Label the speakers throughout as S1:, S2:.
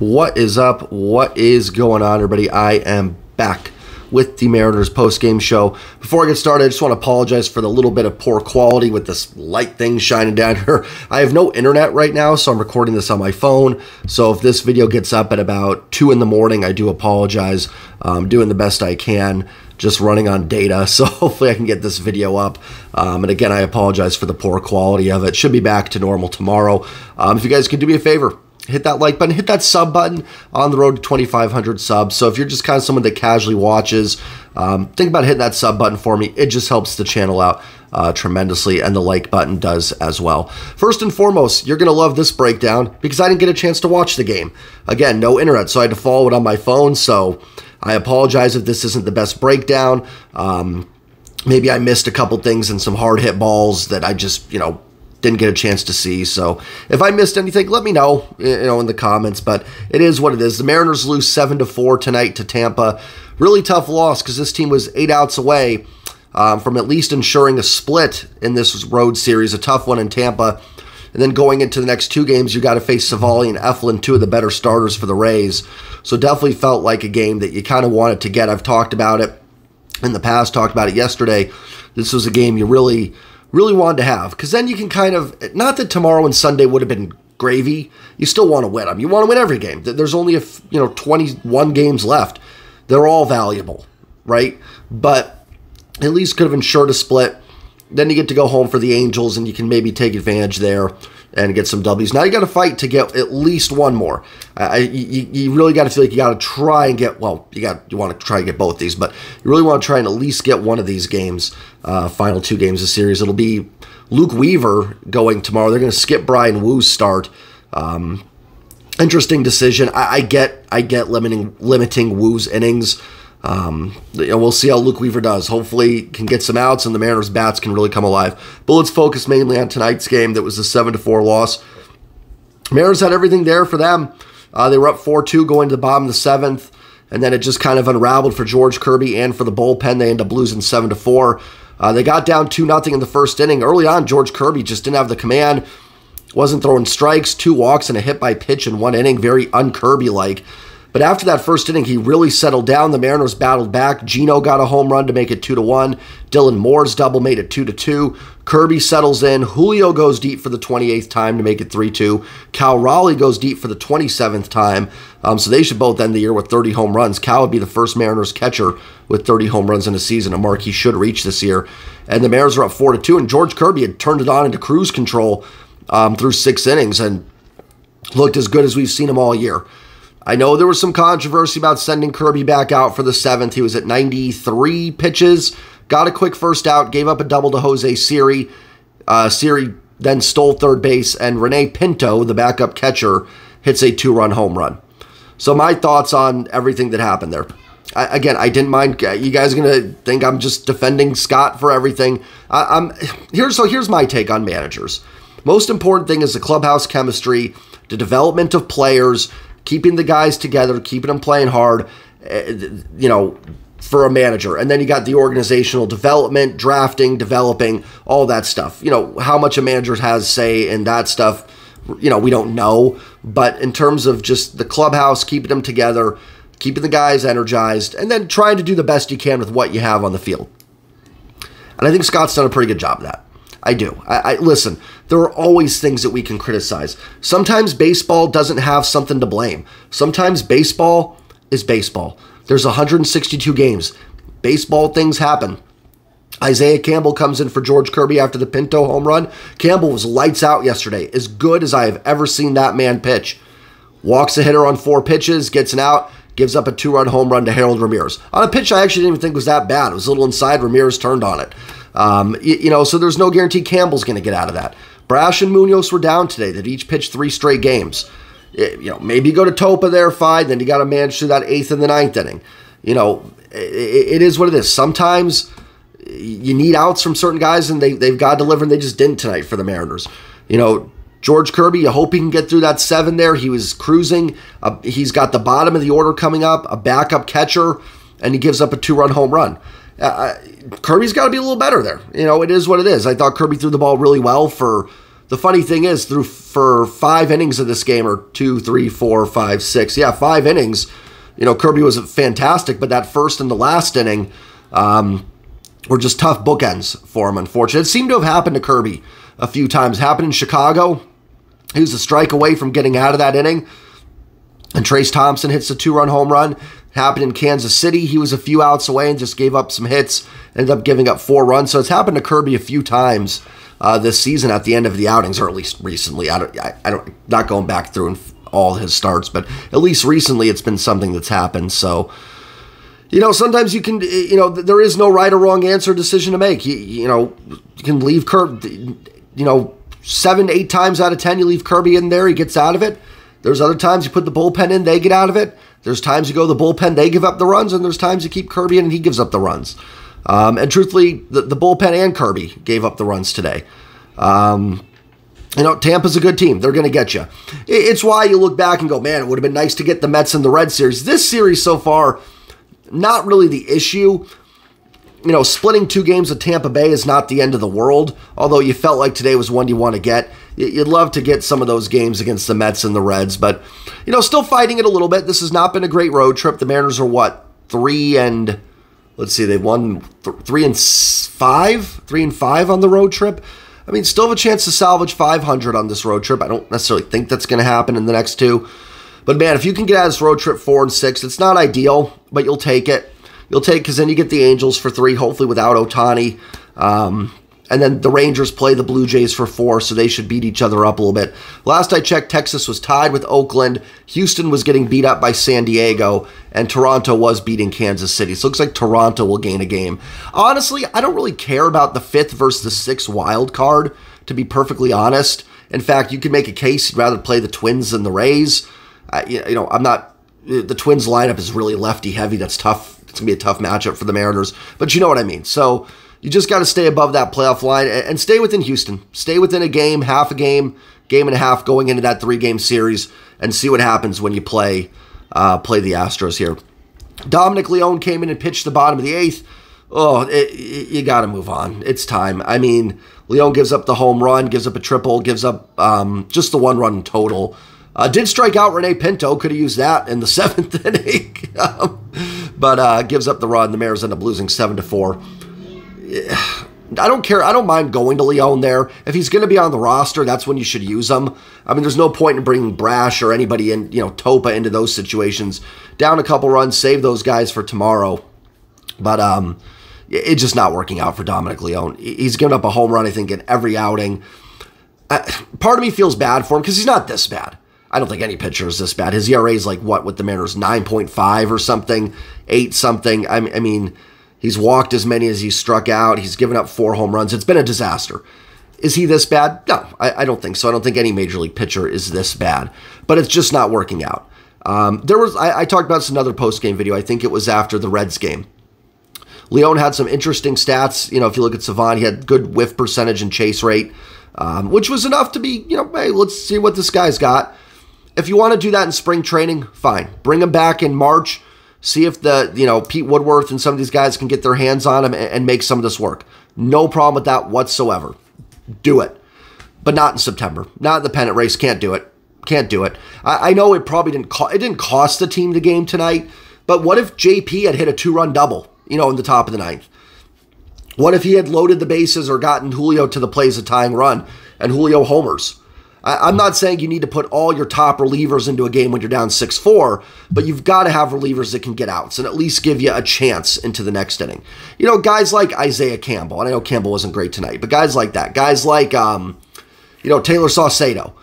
S1: What is up? What is going on, everybody? I am back with the Mariners post-game show. Before I get started, I just want to apologize for the little bit of poor quality with this light thing shining down here. I have no internet right now, so I'm recording this on my phone. So if this video gets up at about 2 in the morning, I do apologize. I'm doing the best I can just running on data. So hopefully I can get this video up. Um, and again, I apologize for the poor quality of it. Should be back to normal tomorrow. Um, if you guys can do me a favor, hit that like button, hit that sub button on the road to 2,500 subs. So if you're just kind of someone that casually watches, um, think about hitting that sub button for me. It just helps the channel out uh, tremendously, and the like button does as well. First and foremost, you're going to love this breakdown because I didn't get a chance to watch the game. Again, no internet, so I had to follow it on my phone. So I apologize if this isn't the best breakdown. Um, maybe I missed a couple things and some hard hit balls that I just, you know, didn't get a chance to see. So if I missed anything, let me know, you know, in the comments. But it is what it is. The Mariners lose seven to four tonight to Tampa. Really tough loss because this team was eight outs away um, from at least ensuring a split in this road series. A tough one in Tampa. And then going into the next two games, you got to face Civale and Eflin, two of the better starters for the Rays. So definitely felt like a game that you kind of wanted to get. I've talked about it in the past, talked about it yesterday. This was a game you really really wanted to have because then you can kind of not that tomorrow and Sunday would have been gravy. You still want to win them. You want to win every game. There's only a you know 21 games left. They're all valuable, right? But at least could have ensured a split. Then you get to go home for the Angels, and you can maybe take advantage there and get some W's. Now you got to fight to get at least one more. Uh, you, you really got to feel like you got to try and get. Well, you got you want to try and get both these, but you really want to try and at least get one of these games. Uh, final two games of the series. It'll be Luke Weaver going tomorrow. They're going to skip Bryan Woo's start. Um, interesting decision. I, I, get I get limiting limiting Woo's innings. Um, we'll see how Luke Weaver does. Hopefully, can get some outs and the Mariners' bats can really come alive. But let's focus mainly on tonight's game. That was a seven to four loss. Mariners had everything there for them. Uh, they were up four two going to the bottom of the seventh, and then it just kind of unraveled for George Kirby and for the bullpen. They end up losing seven to four. Uh, they got down two nothing in the first inning. Early on, George Kirby just didn't have the command. Wasn't throwing strikes, two walks, and a hit by pitch in one inning. Very un-Kirby like. But after that first inning, he really settled down. The Mariners battled back. Geno got a home run to make it two to one. Dylan Moore's double made it two to two. Kirby settles in. Julio goes deep for the 28th time to make it 3 2. Cal Raleigh goes deep for the 27th time. Um, so they should both end the year with 30 home runs. Cal would be the first Mariners catcher with 30 home runs in a season, a mark he should reach this year. And the Mariners are up 4 to 2. And George Kirby had turned it on into cruise control um, through six innings and looked as good as we've seen him all year. I know there was some controversy about sending Kirby back out for the seventh. He was at 93 pitches, got a quick first out, gave up a double to Jose Siri. Uh, Siri then stole third base, and René Pinto, the backup catcher, hits a two run home run. So, my thoughts on everything that happened there. I, again, I didn't mind. You guys are gonna think I'm just defending Scott for everything. I, am here's so here's my take on managers. Most important thing is the clubhouse chemistry, the development of players, keeping the guys together, keeping them playing hard, eh, you know, for a manager. And then you got the organizational development, drafting, developing, all that stuff. You know, how much a manager has say in that stuff, you know, we don't know. But in terms of just the clubhouse, keeping them together, keeping the guys energized, and then trying to do the best you can with what you have on the field. And I think Scott's done a pretty good job of that. I do. I, I, listen. There are always things that we can criticize. Sometimes baseball doesn't have something to blame. Sometimes baseball is baseball. There's 162 games. Baseball things happen. Isaiah Campbell comes in for George Kirby after the Pinto home run. Campbell was lights out yesterday, as good as I have ever seen that man pitch. Walks a hitter on four pitches, gets an out, gives up a two run home run to Harold Ramirez. On a pitch I actually didn't even think was that bad. It was a little inside. Ramirez turned on it. Um, you, you, know, so there's no guarantee Campbell's going to get out of that. Brash and Munoz were down today. They've each pitched three straight games. It, you know, maybe go to Topa there, fine. Then you got to manage through that eighth and the ninth inning. You know, it, it is what it is. Sometimes you need outs from certain guys, and they, they've got to deliver, and they just didn't tonight for the Mariners. You know, George Kirby, you hope he can get through that seven there. He was cruising. Uh, he's got the bottom of the order coming up, a backup catcher, and he gives up a two run home run. Uh, Kirby's got to be a little better there. You know, it is what it is. I thought Kirby threw the ball really well for the funny thing is, through for five innings of this game, or two, three, four, five, six, yeah, five innings, you know, Kirby was fantastic, but that first and the last inning um, were just tough bookends for him, unfortunately. It seemed to have happened to Kirby a few times. Happened in Chicago. He was a strike away from getting out of that inning. And Trayce Thompson hits a two run home run. Happened in Kansas City. He was a few outs away and just gave up some hits. Ended up giving up four runs. So it's happened to Kirby a few times uh, this season at the end of the outings, or at least recently. I don't, I, I don't, not going back through and all his starts, but at least recently it's been something that's happened. So, you know, sometimes you can, you know, there is no right or wrong answer decision to make. You, you know, you can leave Kirby, you know, seven, eight times out of ten, you leave Kirby in there, he gets out of it. There's other times you put the bullpen in, they get out of it. There's times you go the bullpen, they give up the runs, and there's times you keep Kirby in and he gives up the runs. Um, and truthfully, the, the bullpen and Kirby gave up the runs today. Um, you know, Tampa's a good team. They're going to get you. It's why you look back and go, man, it would have been nice to get the Mets in the Red Series. This series so far, not really the issue. You know, splitting two games with Tampa Bay is not the end of the world, although you felt like today was one you want to get. You'd love to get some of those games against the Mets and the Reds, but, you know, still fighting it a little bit. This has not been a great road trip. The Mariners are what? Three and, let's see, they've won th- three and five? Three and five on the road trip. I mean, still have a chance to salvage 500 on this road trip. I don't necessarily think that's going to happen in the next two. But man, if you can get out of this road trip four and six, it's not ideal, but you'll take it. You'll take because then you get the Angels for three, hopefully without Ohtani. Um, and then the Rangers play the Blue Jays for four, so they should beat each other up a little bit. Last I checked, Texas was tied with Oakland. Houston was getting beat up by San Diego, and Toronto was beating Kansas City. So it looks like Toronto will gain a game. Honestly, I don't really care about the fifth versus the sixth wild card, to be perfectly honest. In fact, you could make a case you'd rather play the Twins than the Rays. Uh, you know, I'm not. The Twins lineup is really lefty heavy. That's tough. It's gonna be a tough matchup for the Mariners, but you know what I mean. So you just got to stay above that playoff line and stay within Houston. Stay within a game, half a game, game and a half going into that three game series and see what happens when you play uh, play the Astros here. Dominic Leone came in and pitched the bottom of the eighth. Oh, it, it, you got to move on. It's time. I mean, Leone gives up the home run, gives up a triple, gives up um, just the one run total. Uh, did strike out René Pinto. Could have used that in the seventh inning, but uh, gives up the run. The Mariners end up losing seven to four. I don't care. I don't mind going to Leon there. If he's going to be on the roster, that's when you should use him. I mean, there's no point in bringing Brash or anybody in, you know, Topa into those situations. Down a couple runs, save those guys for tomorrow. But um, it's just not working out for Dominic Leone. He's given up a home run, I think, in every outing. Uh, part of me feels bad for him because he's not this bad. I don't think any pitcher is this bad. His ERA is like what with the Mariners, nine point five or something, eight something. I, I mean He's walked as many as he's struck out. He's given up four home runs. It's been a disaster. Is he this bad? No, I, I don't think so. I don't think any major league pitcher is this bad, but it's just not working out. Um, there was I, I talked about this in another post game video. I think it was after the Reds game. Leone had some interesting stats. You know, if you look at Savant, he had good whiff percentage and chase rate, um, which was enough to be, you know, hey, let's see what this guy's got. If you want to do that in spring training, fine. Bring him back in March. See if the, you know, Pete Woodworth and some of these guys can get their hands on him and, and make some of this work. No problem with that whatsoever. Do it. But not in September. Not in the pennant race. Can't do it. Can't do it. I, I know it probably didn't co- it didn't cost the team the game tonight, but what if JP had hit a two-run double, you know, in the top of the ninth? What if he had loaded the bases or gotten Julio to the plays of tying run and Julio homers? I, am not saying you need to put all your top relievers into a game when you're down 6 4, but you've got to have relievers that can get outs and at least give you a chance into the next inning. You know, guys like Isaiah Campbell, and I know Campbell wasn't great tonight, but guys like that, guys like, um, you know, Tayler Saucedo.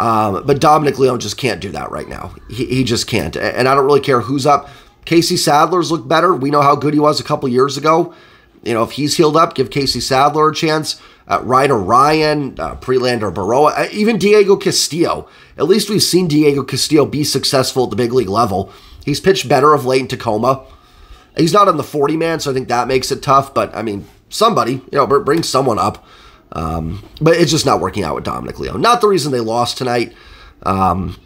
S1: Um, but Dominic Leone just can't do that right now. He, he just can't. And I don't really care who's up. Casey Sadler's looked better. We know how good he was a couple years ago. You know, if he's healed up, give Casey Sadler a chance uh, Ryder Ryan, uh, Prelander Berroa, uh, even Diego Castillo. At least we've seen Diego Castillo be successful at the big league level. He's pitched better of late in Tacoma. He's not on the 40 man, so I think that makes it tough. But I mean, somebody, you know, bring someone up. Um, but it's just not working out with Dominic Leo. Not the reason they lost tonight. Um,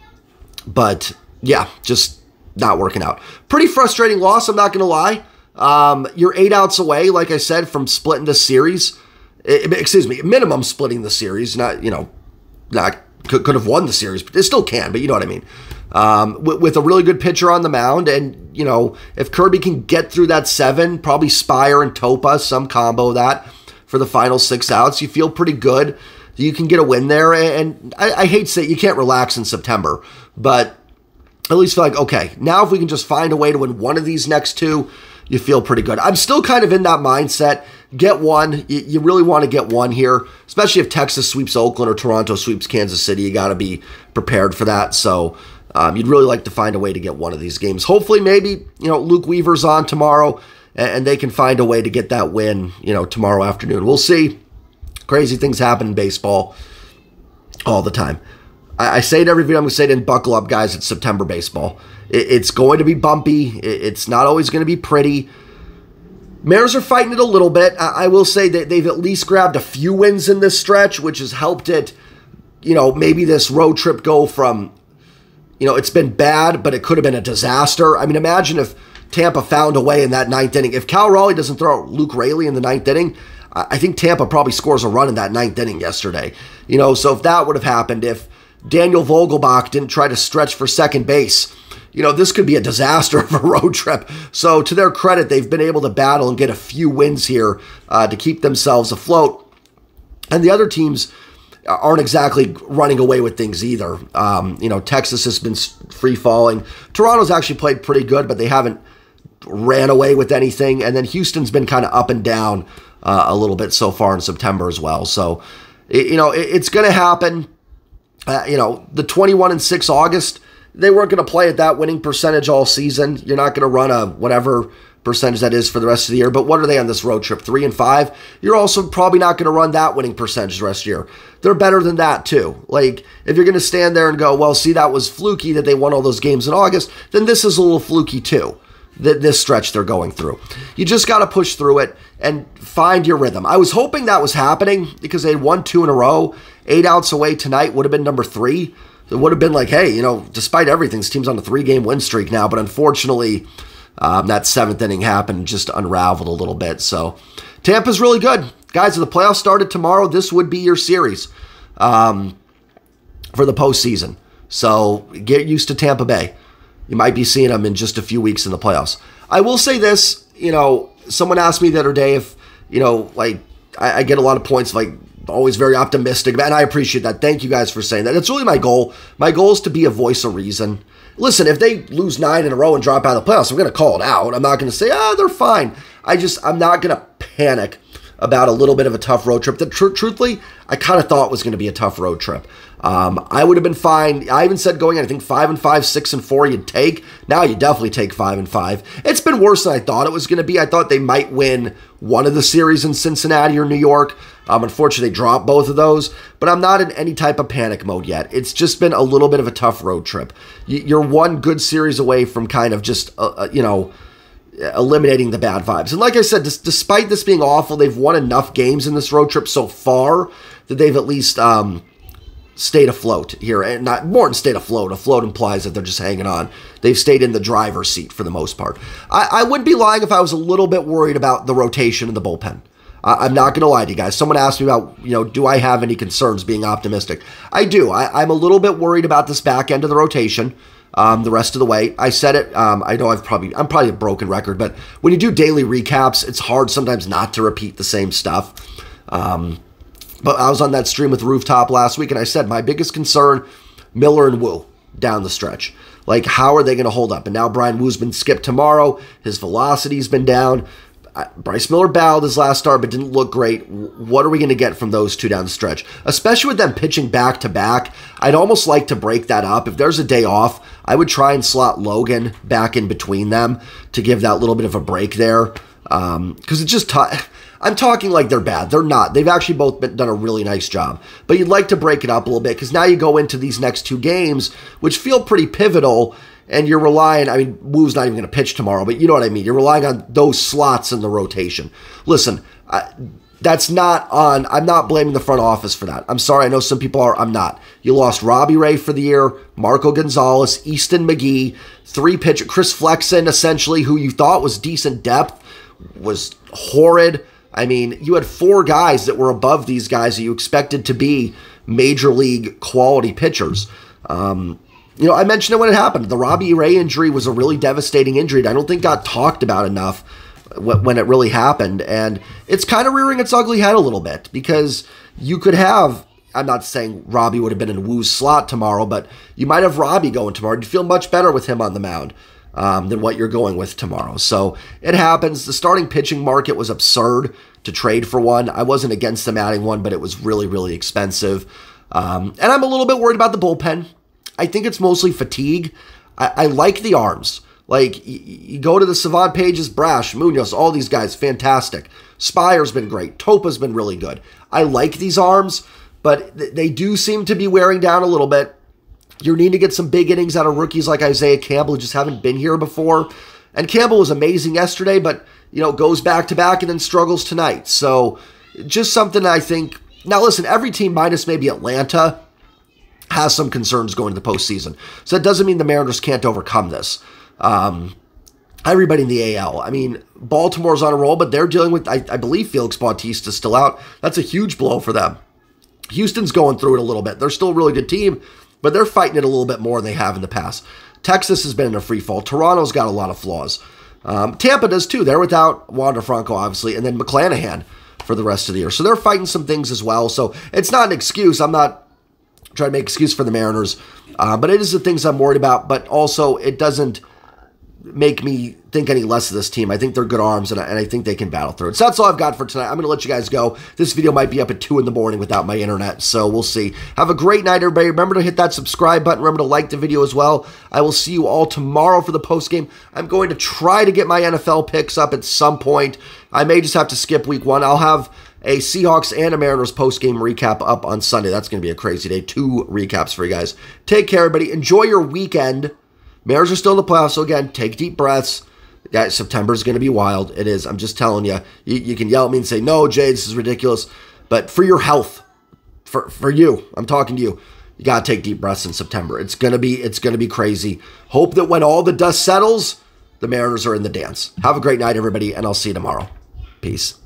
S1: but yeah, just not working out. Pretty frustrating loss, I'm not going to lie. Um, you're eight outs away, like I said, from splitting the series. Eh, excuse me, minimum splitting the series, not, you know, not could, could have won the series, but they still can. But you know what I mean. Um, with, with, a really good pitcher on the mound, and you know if Kirby can get through that seven, probably Speier and Topa, some combo that for the final six outs, you feel pretty good. You can get a win there, and I, I hate to say it, you can't relax in September, but at least feel like okay, now if we can just find a way to win one of these next two, you feel pretty good. I'm still kind of in that mindset. Get one. You, you really want to get one here, especially if Texas sweeps Oakland or Toronto sweeps Kansas City. You got to be prepared for that. So um, you'd really like to find a way to get one of these games. Hopefully, maybe you know Luke Weaver's on tomorrow, and, and they can find a way to get that win. You know tomorrow afternoon. We'll see. Crazy things happen in baseball all the time. I, I say it every video. I'm going to say it in buckle up, guys. It's September baseball. It, it's going to be bumpy. It, it's not always going to be pretty. Mariners are fighting it a little bit. I, I will say that they've at least grabbed a few wins in this stretch, which has helped it. You know, maybe this road trip go from you know, it's been bad, but it could have been a disaster. I mean, imagine if Tampa found a way in that ninth inning. If Cal Raleigh doesn't throw Luke Raley in the ninth inning, I think Tampa probably scores a run in that ninth inning yesterday. You know, so if that would have happened, if Daniel Vogelbach didn't try to stretch for second base, you know, this could be a disaster of a road trip. So, to their credit, they've been able to battle and get a few wins here uh, to keep themselves afloat. And the other teams, aren't exactly running away with things either. Um, you know, Texas has been free falling. Toronto's actually played pretty good, but they haven't ran away with anything. And then Houston's been kind of up and down uh, a little bit so far in September as well. So, you know, it, it's going to happen. Uh, you know, the 21 and 6 August, they weren't going to play at that winning percentage all season. You're not going to run a whatever percentage that is for the rest of the year. But what are they on this road trip? Three and five. You're also probably not going to run that winning percentage the rest of the year. They're better than that too. Like if you're going to stand there and go, well, see, that was fluky that they won all those games in August, then this is a little fluky too. That this stretch they're going through. You just got to push through it and find your rhythm. I was hoping that was happening because they won two in a row. Eight outs away tonight would have been number three. It would have been like, hey, you know, despite everything, this team's on a three game win streak now. But unfortunately, um, that seventh inning happened, just unraveled a little bit. So Tampa's really good. Guys, if the playoffs started tomorrow, this would be your series um, for the postseason. So get used to Tampa Bay. You might be seeing them in just a few weeks in the playoffs. I will say this, you know, someone asked me the other day if, you know, like I, I get a lot of points like always very optimistic, and I appreciate that. Thank you guys for saying that. That's really my goal. My goal is to be a voice of reason. Listen, if they lose nine in a row and drop out of the playoffs, I'm going to call it out. I'm not going to say, ah, oh, they're fine. I just, I'm not going to panic about a little bit of a tough road trip that tr- truthfully I kind of thought was going to be a tough road trip. Um, I would have been fine. I even said going in, I think five and five, six and four, you'd take. Now you definitely take five and five. It's been worse than I thought it was going to be. I thought they might win one of the series in Cincinnati or New York. Um, unfortunately, they dropped both of those, but I'm not in any type of panic mode yet. It's just been a little bit of a tough road trip. You're one good series away from kind of just, uh, uh, you know, eliminating the bad vibes. And like I said, despite this being awful, they've won enough games in this road trip so far that they've at least um, stayed afloat here. And not more than stayed afloat. Afloat implies that they're just hanging on. They've stayed in the driver's seat for the most part. I, I wouldn't be lying if I was a little bit worried about the rotation in the bullpen. I'm not going to lie to you guys. Someone asked me about, you know, do I have any concerns being optimistic? I do. I, I'm a little bit worried about this back end of the rotation um, the rest of the way. I said it. Um, I know I've probably I'm probably a broken record, but when you do daily recaps, it's hard sometimes not to repeat the same stuff. Um, but I was on that stream with Rooftop last week, and I said my biggest concern: Miller and Woo down the stretch. Like, how are they going to hold up? And now Bryan Woo's been skipped tomorrow. His velocity's been down. Bryce Miller battled his last start, but didn't look great. What are we going to get from those two down the stretch? Especially with them pitching back to back, I'd almost like to break that up. If there's a day off, I would try and slot Logan back in between them to give that little bit of a break there. Because um, it's just tough. I'm talking like they're bad. They're not. They've actually both been, done a really nice job. But you'd like to break it up a little bit because now you go into these next two games, which feel pretty pivotal and you're relying. I mean, Woo's not even going to pitch tomorrow, but you know what I mean. You're relying on those slots in the rotation. Listen, I, that's not on. I'm not blaming the front office for that. I'm sorry. I know some people are. I'm not. You lost Robbie Ray for the year, Marco Gonzalez, Easton McGee, three pitcher, Chris Flexen, essentially, who you thought was decent depth, was horrid. I mean, you had four guys that were above these guys that you expected to be major league quality pitchers. Um, you know, I mentioned it when it happened. The Robbie Ray injury was a really devastating injury. I don't think got talked about enough when it really happened. And it's kind of rearing its ugly head a little bit because you could have. I'm not saying Robbie would have been in Woo's slot tomorrow, but you might have Robbie going tomorrow. You'd feel much better with him on the mound um, than what you're going with tomorrow. So it happens. The starting pitching market was absurd to trade for one. I wasn't against them adding one, but it was really, really expensive. Um, and I'm a little bit worried about the bullpen. I think it's mostly fatigue. I, I like the arms. Like, you, you go to the Savant pages, Brash, Munoz, all these guys, fantastic. Speier's been great. Topa's been really good. I like these arms, but th- they do seem to be wearing down a little bit. You need to get some big innings out of rookies like Isaiah Campbell, who just haven't been here before. And Campbell was amazing yesterday, but, you know, goes back to back and then struggles tonight. So, just something I think. Now, listen, every team minus maybe Atlanta has some concerns going to the postseason. So that doesn't mean the Mariners can't overcome this. Um, everybody in the AL. I mean, Baltimore's on a roll, but they're dealing with, I, I believe, Felix Bautista still out. That's a huge blow for them. Houston's going through it a little bit. They're still a really good team, but they're fighting it a little bit more than they have in the past. Texas has been in a free fall. Toronto's got a lot of flaws. Um, Tampa does too. They're without Wander Franco, obviously, and then McClanahan for the rest of the year. So they're fighting some things as well. So it's not an excuse. I'm not trying to make excuse for the Mariners, uh, but it is the things I'm worried about. But also, it doesn't make me think any less of this team. I think they're good arms, and I, and I think they can battle through it. So that's all I've got for tonight. I'm going to let you guys go. This video might be up at 2 in the morning without my internet, so we'll see. Have a great night, everybody. Remember to hit that subscribe button. Remember to like the video as well. I will see you all tomorrow for the post game. I'm going to try to get my NFL picks up at some point. I may just have to skip week one. I'll have a Seahawks and a Mariners post game recap up on Sunday. That's going to be a crazy day. Two recaps for you guys. Take care, everybody. Enjoy your weekend. Mariners are still in the playoffs, so again, take deep breaths. Guys, September is going to be wild. It is. I'm just telling you. you. You can yell at me and say, no, Jay, this is ridiculous. But for your health, for, for you, I'm talking to you, you got to take deep breaths in September. It's going to be it's going to be crazy. Hope that when all the dust settles, the Mariners are in the dance. Have a great night, everybody, and I'll see you tomorrow. Peace.